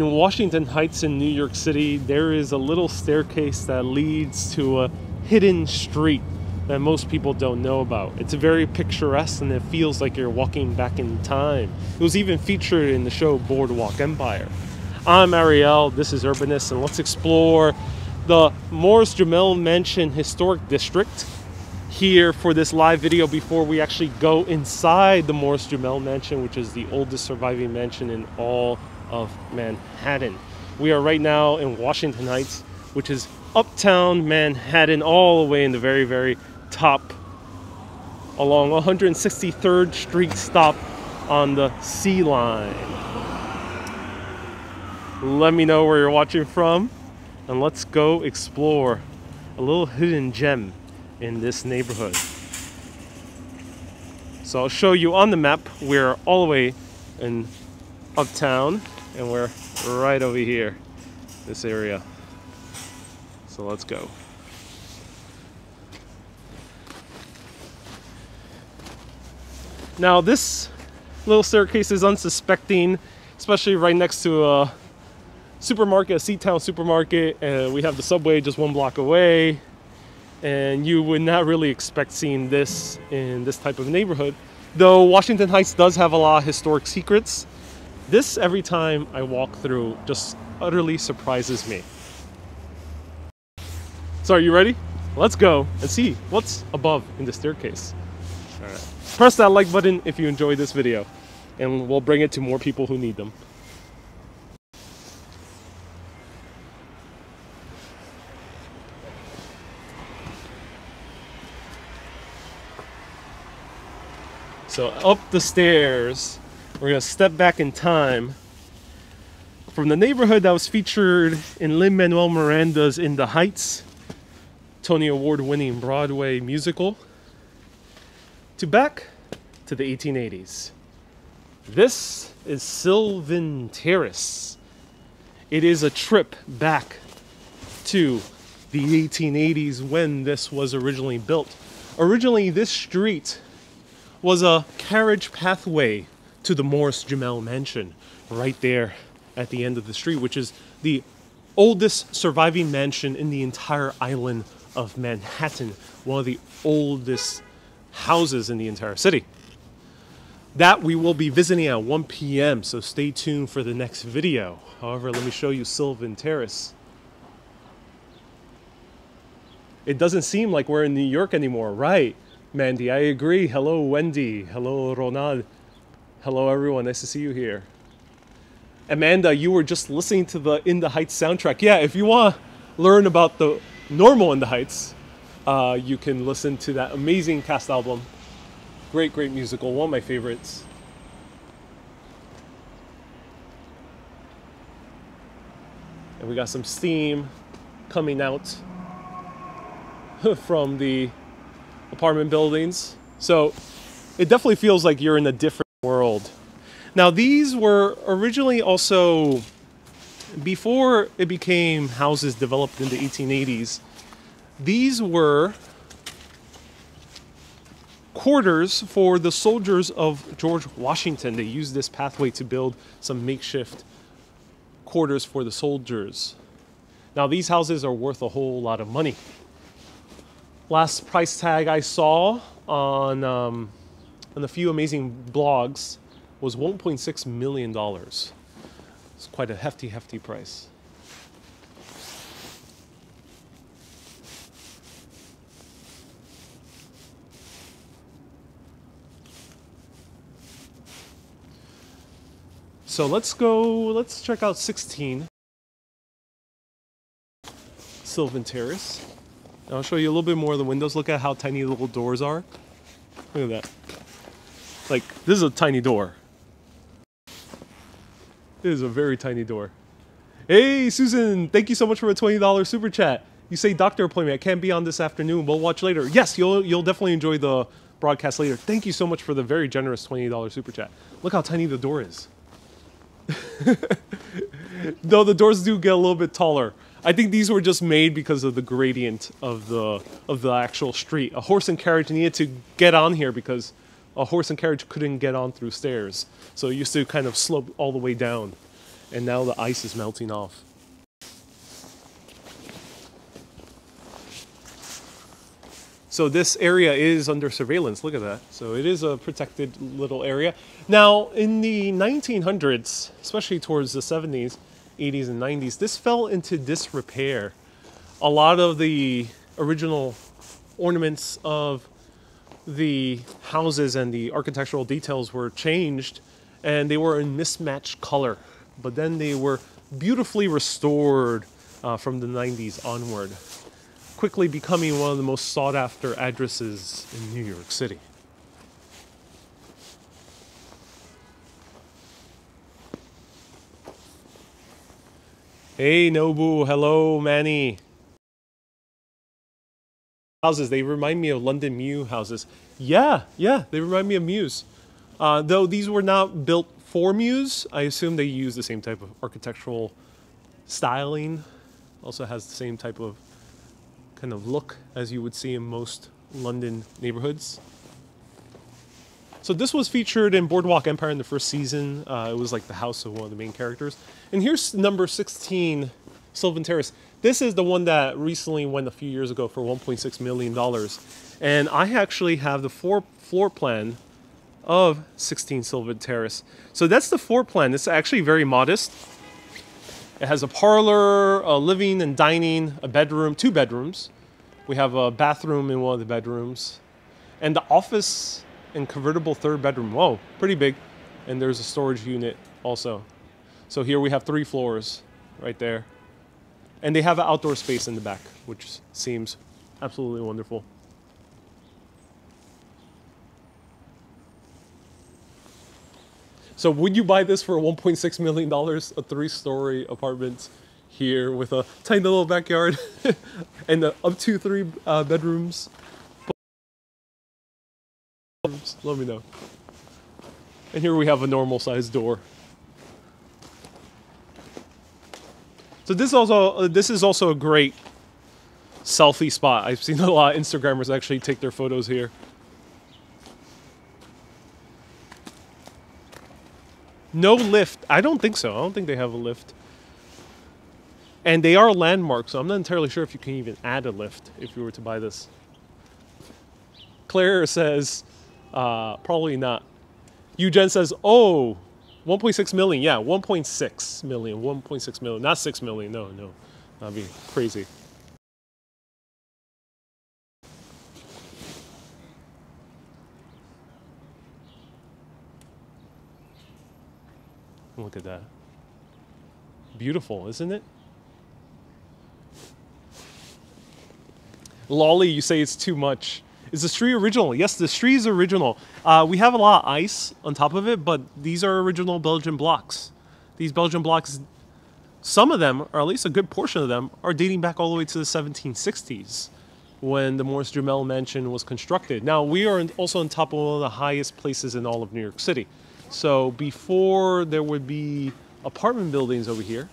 In Washington Heights in New York City, there is a little staircase that leads to a hidden street that most people don't know about. It's very picturesque and it feels like you're walking back in time. It was even featured in the show Boardwalk Empire. I'm Ariel, this is Urbanist, and let's explore the Morris Jumel Mansion Historic District here for this live video before we actually go inside the Morris Jumel Mansion, which is the oldest surviving mansion in all of Manhattan. We are right now in Washington Heights, which is uptown Manhattan, all the way in the very, very top along 163rd Street stop on the C line. Let me know where you're watching from and let's go explore a little hidden gem in this neighborhood. So I'll show you on the map. We're all the way in uptown and we're right over here, this area. So let's go. Now this little staircase is unsuspecting, especially right next to a supermarket, a C-Town supermarket, and we have the subway just one block away. And you would not really expect seeing this in this type of neighborhood. Though Washington Heights does have a lot of historic secrets, this, every time I walk through, just utterly surprises me. So, are you ready? Let's go and see what's above in the staircase. All right. Press that like button if you enjoyed this video, and we'll bring it to more people who need them. So up the stairs we're gonna step back in time from the neighborhood that was featured in Lin-Manuel Miranda's In the Heights, Tony Award winning Broadway musical, to back to the 1880s. This is Sylvan Terrace. It is a trip back to the 1880s when this was originally built. Originally, this street was a carriage pathway to the Morris Jumel Mansion right there at the end of the street, which is the oldest surviving mansion in the entire island of Manhattan, one of the oldest houses in the entire city. That we will be visiting at 1 p.m., so stay tuned for the next video. However, let me show you Sylvan Terrace. It doesn't seem like we're in New York anymore, right? Mandy, I agree. Hello, Wendy. Hello, Ronald. Hello, everyone. Nice to see you here. Amanda, you were just listening to the In the Heights soundtrack. Yeah, if you want to learn about the normal In the Heights, uh, you can listen to that amazing cast album. Great, great musical. One of my favorites. And we got some steam coming out from the apartment buildings. So it definitely feels like you're in a different. Now, these were originally also, before it became houses developed in the 1880s, these were quarters for the soldiers of George Washington. They used this pathway to build some makeshift quarters for the soldiers. Now, these houses are worth a whole lot of money. Last price tag I saw on um, on a few amazing blogs was $1.6 million. It's quite a hefty, hefty price. So let's go, let's check out 16 Sylvan Terrace. I'll show you a little bit more of the windows. Look at how tiny the little doors are. Look at that. Like, this is a tiny door. It is a very tiny door. Hey, Susan, thank you so much for a $20 super chat. You say doctor appointment. I can't be on this afternoon. We'll watch later. Yes, you'll you'll definitely enjoy the broadcast later. Thank you so much for the very generous $20 super chat. Look how tiny the door is. Though the doors do get a little bit taller. I think these were just made because of the gradient of the of the actual street. A horse and carriage needed to get on here because a horse and carriage couldn't get on through stairs. So it used to kind of slope all the way down. and now the ice is melting off. So this area is under surveillance. Look at that. So it is a protected little area. Now, in the 1900s, especially towards the 70s, 80s, and 90s, this fell into disrepair. A lot of the original ornaments of the houses and the architectural details were changed and they were in mismatched color. But then they were beautifully restored uh, from the 90s onward quickly becoming one of the most sought after addresses in New York City. Hey Nobu, hello Manny. Houses, they remind me of London Mew houses. Yeah, yeah, they remind me of Mews. Uh, though these were not built for Mews, I assume they use the same type of architectural styling. Also has the same type of kind of look as you would see in most London neighborhoods. So this was featured in Boardwalk Empire in the first season. Uh, it was like the house of one of the main characters. And here's number 16, Sylvan Terrace. This is the one that recently went a few years ago for 1.6 million dollars. And I actually have the floor floor plan of 16 Sylvan Terrace. So that's the floor plan. It's actually very modest. It has a parlor, a living and dining, a bedroom, two bedrooms. We have a bathroom in one of the bedrooms. And the office and convertible third bedroom. Whoa, pretty big. And there's a storage unit also. So here we have three floors right there. And they have an outdoor space in the back, which seems absolutely wonderful. So would you buy this for 1.6 million dollars, a three-story apartment here with a tiny little backyard and up to three uh, bedrooms? Let me know. And here we have a normal sized door. So this also uh, this is also a great selfie spot. I've seen a lot of Instagrammers actually take their photos here. No lift. I don't think so. I don't think they have a lift. And they are landmarks, so I'm not entirely sure if you can even add a lift if you were to buy this. Claire says, uh, probably not. Eugen says, oh, 1.6 million. Yeah, 1.6 million. 1.6 million. Not 6 million. No, no. That'd be crazy. Look at that. Beautiful, isn't it? Lolly, you say it's too much. Is the street original? Yes, the street is original. Uh, we have a lot of ice on top of it, but these are original Belgian blocks. These Belgian blocks, some of them, or at least a good portion of them, are dating back all the way to the 1760s when the Morris Jumel mansion was constructed. Now, we are also on top of one of the highest places in all of New York City. So before there would be apartment buildings over here.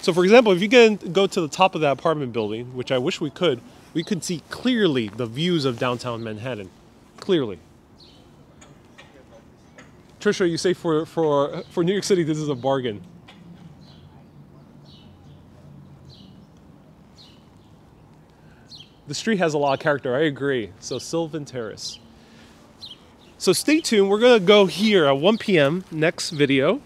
So for example, if you can go to the top of that apartment building, which I wish we could, we could see clearly the views of downtown Manhattan. Clearly. Trisha, you say for, for, for New York City, this is a bargain. The street has a lot of character, I agree. So Sylvan Terrace. So stay tuned. We're to go here at 1 p.m. next video.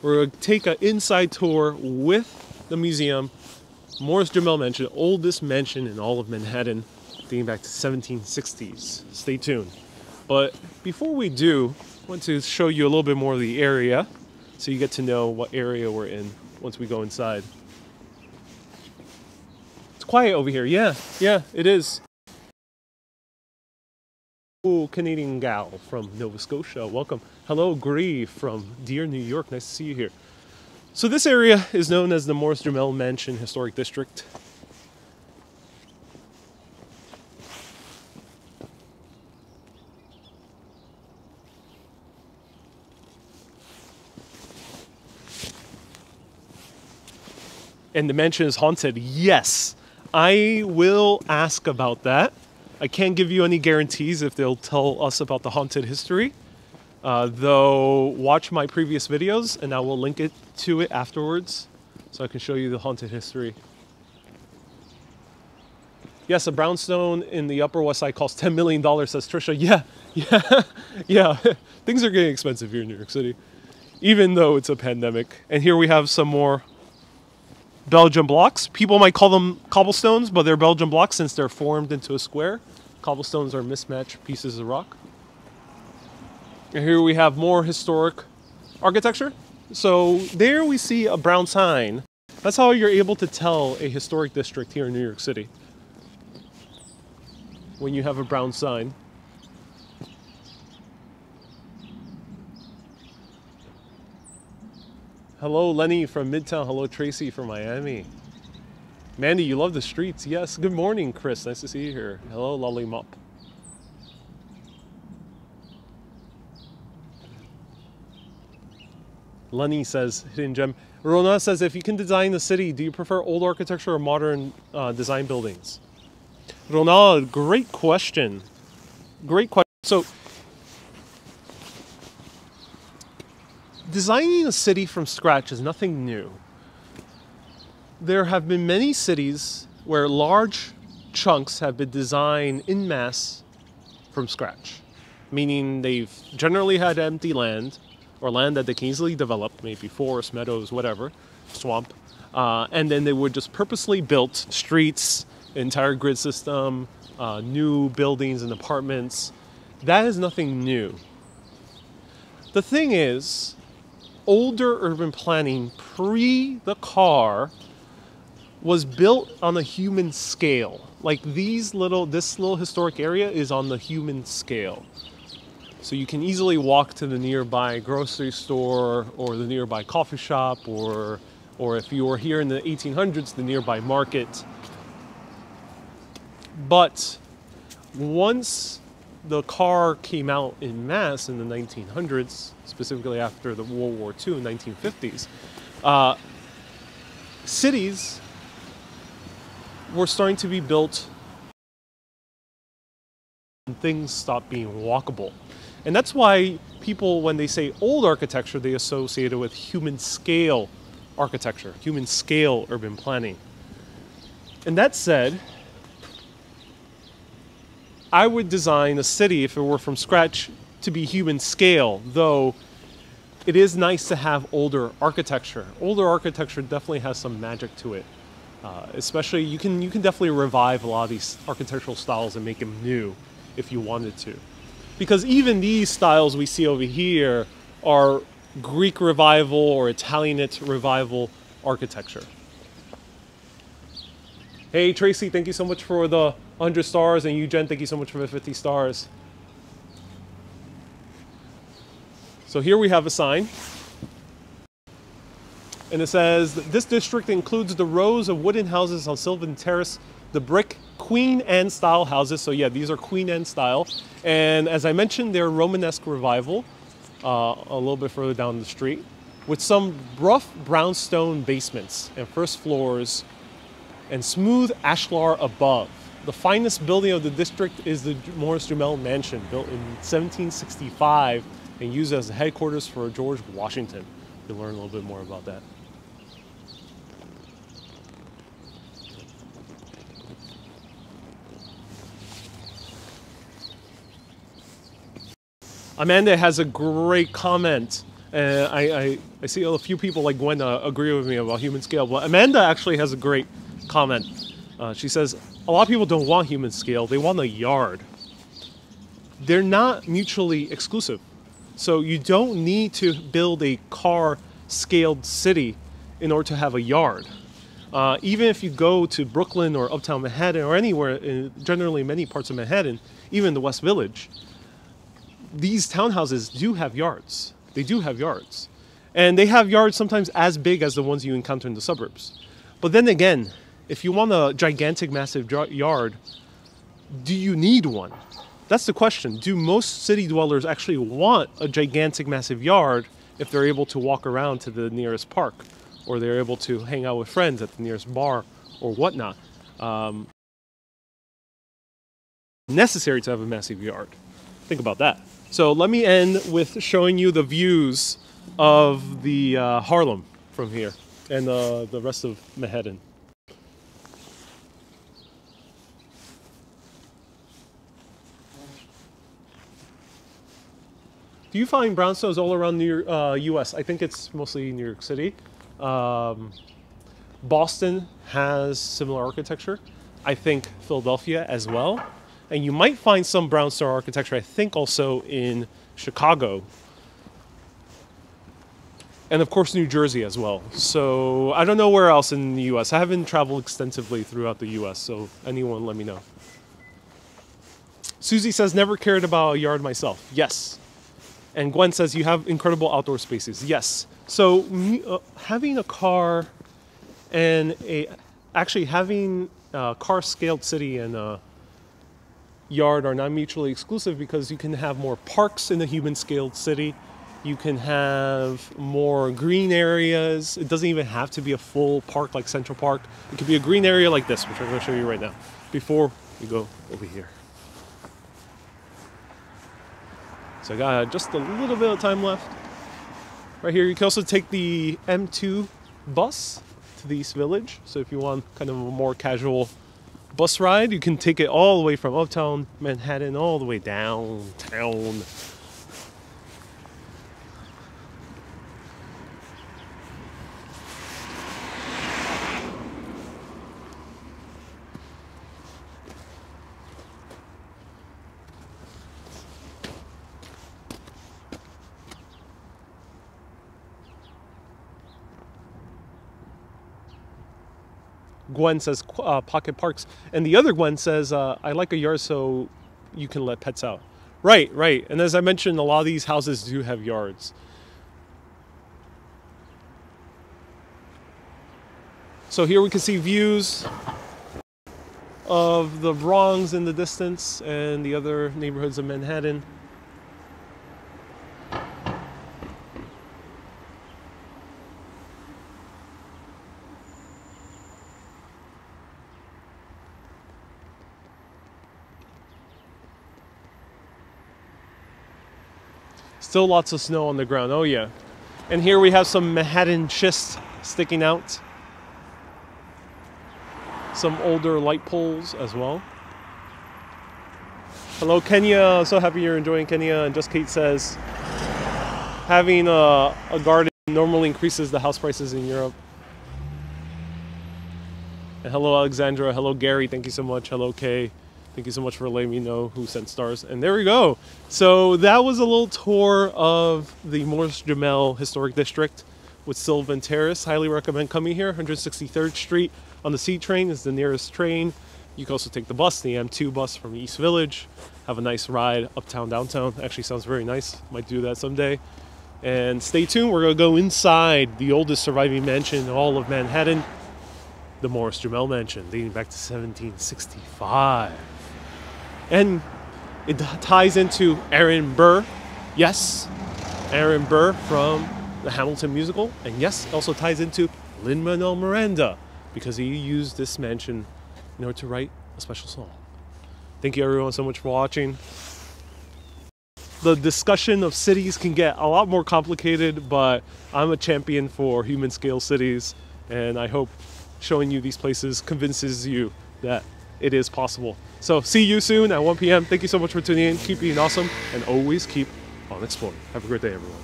We're to take an inside tour with the museum. Morris Jumel Mansion, oldest mansion in all of Manhattan, dating back to 1760s. Stay tuned. But before we do, I want to show you a little bit more of the area so you get to know what area we're in once we go inside. It's quiet over here. Yeah, yeah, it is cool Canadian gal from Nova Scotia. Welcome. Hello, Gree from dear New York. Nice to see you here. So this area is known as the Morris-Jumel Mansion Historic District. And the mansion is haunted. Yes, I will ask about that. I can't give you any guarantees if they'll tell us about the haunted history, Uh, though, watch my previous videos and I will link it to it afterwards so I can show you the haunted history. Yes, a brownstone in the Upper West Side costs $10 million, says Trisha. Yeah, yeah, yeah. Things are getting expensive here in New York City, even though it's a pandemic. And here we have some more Belgian blocks. People might call them cobblestones, but they're Belgian blocks since they're formed into a square. Cobblestones are mismatched pieces of rock. And here we have more historic architecture. So there we see a brown sign. That's how you're able to tell a historic district here in New York City when you have a brown sign. Hello, Lenny from Midtown. Hello, Tracy from Miami. Mandy, you love the streets. Yes. Good morning, Chris. Nice to see you here. Hello, Lolly Lenny says, Hidden Gem. Rona says, if you can design the city, do you prefer old architecture or modern uh, design buildings? Ronald, great question. Great question. So, designing a city from scratch is nothing new. There have been many cities where large chunks have been designed in mass from scratch, meaning they've generally had empty land or land that they can easily develop, maybe forest, meadows, whatever, swamp, uh, and then they would just purposely built streets, entire grid system, uh, new buildings and apartments. That is nothing new. The thing is, older urban planning pre the car was built on a human scale. Like these little, this little historic area is on the human scale. So you can easily walk to the nearby grocery store or the nearby coffee shop or, or if you were here in the 1800s, the nearby market but once the car came out in mass in the 1900s, specifically after the World War II in 1950s, uh, cities were starting to be built and things stopped being walkable. And that's why people, when they say old architecture, they associate it with human scale architecture, human scale urban planning. And that said, I would design a city if it were from scratch to be human scale, though it is nice to have older architecture. Older architecture definitely has some magic to it. Uh, especially you can you can definitely revive a lot of these architectural styles and make them new if you wanted to. Because even these styles we see over here are Greek revival or Italianate revival architecture. Hey Tracy, thank you so much for the 100 stars, and you, thank you so much for the 50 stars. So here we have a sign. And it says, this district includes the rows of wooden houses on Sylvan Terrace, the brick Queen Anne style houses. So yeah, these are Queen Anne style. And as I mentioned, they're Romanesque revival, uh, a little bit further down the street, with some rough brownstone basements and first floors and smooth ashlar above. The finest building of the district is the Morris Jumel Mansion, built in 1765 and used as the headquarters for George Washington. You'll learn a little bit more about that. Amanda has a great comment. Uh, I, I, I, see a few people like Gwen uh, agree with me about human scale, but Amanda actually has a great comment. Uh, she says, a lot of people don't want human scale, they want a yard. They're not mutually exclusive. So you don't need to build a car scaled city in order to have a yard. Uh, even if you go to Brooklyn or Uptown Manhattan or anywhere, in generally many parts of Manhattan, even the West Village, these townhouses do have yards. They do have yards. And they have yards sometimes as big as the ones you encounter in the suburbs. But then again, if you want a gigantic, massive yard, do you need one? That's the question. Do most city dwellers actually want a gigantic, massive yard if they're able to walk around to the nearest park or they're able to hang out with friends at the nearest bar or whatnot? Um, necessary to have a massive yard. Think about that. So let me end with showing you the views of the uh, Harlem from here and uh, the rest of Manhattan. Do you find brownstones all around New uh, U.S.? I think it's mostly New York City. Um, Boston has similar architecture. I think Philadelphia as well. And you might find some brownstone architecture, I think, also in Chicago. And of course, New Jersey as well. So I don't know where else in the US. I haven't traveled extensively throughout the US, so anyone let me know. Susie says, never cared about a yard myself. Yes. And Gwen says, you have incredible outdoor spaces. Yes. So uh, having a car and a actually having a car scaled city and a yard are not mutually exclusive because you can have more parks in the human scaled city. You can have more green areas. It doesn't even have to be a full park like Central Park. It could be a green area like this, which I'm going to show you right now, before we go over here. So I got just a little bit of time left. Right here, you can also take the M2 bus to the East Village. So if you want kind of a more casual bus ride, you can take it all the way from uptown Manhattan all the way downtown. Gwen says uh, pocket parks, and the other Gwen says uh, I like a yard so you can let pets out. Right, right. And as I mentioned, a lot of these houses do have yards. So here we can see views of the Bronx in the distance and the other neighborhoods of Manhattan. Still lots of snow on the ground. Oh, yeah. And here we have some Manhattan schist sticking out. Some older light poles as well. Hello, Kenya. So happy you're enjoying Kenya. And Just Kate says, having a, a garden normally increases the house prices in Europe. And hello, Alexandra. Hello, Gary. Thank you so much. Hello, Kay. Thank you so much for letting me know who sent stars. And there we go. So that was a little tour of the Morris Jumel Historic District with Sylvan Terrace. Highly recommend coming here. 163rd Street on the C train is the nearest train. You can also take the bus, the M2 bus from East Village. Have a nice ride uptown, downtown. Actually sounds very nice. Might do that someday. And stay tuned. We're going to go inside the oldest surviving mansion in all of Manhattan, the Morris Jumel Mansion, dating back to 1765. And it ties into Aaron Burr. Yes, Aaron Burr from the Hamilton musical. And yes, also ties into Lin Manuel Miranda because he used this mansion in order to write a special song. Thank you everyone so much for watching. The discussion of cities can get a lot more complicated, but I'm a champion for human scale cities, and I hope showing you these places convinces you that it is possible. So see you soon at 1 p.m. Thank you so much for tuning in. Keep being awesome and always keep on exploring. Have a great day, everyone.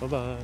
Bye bye.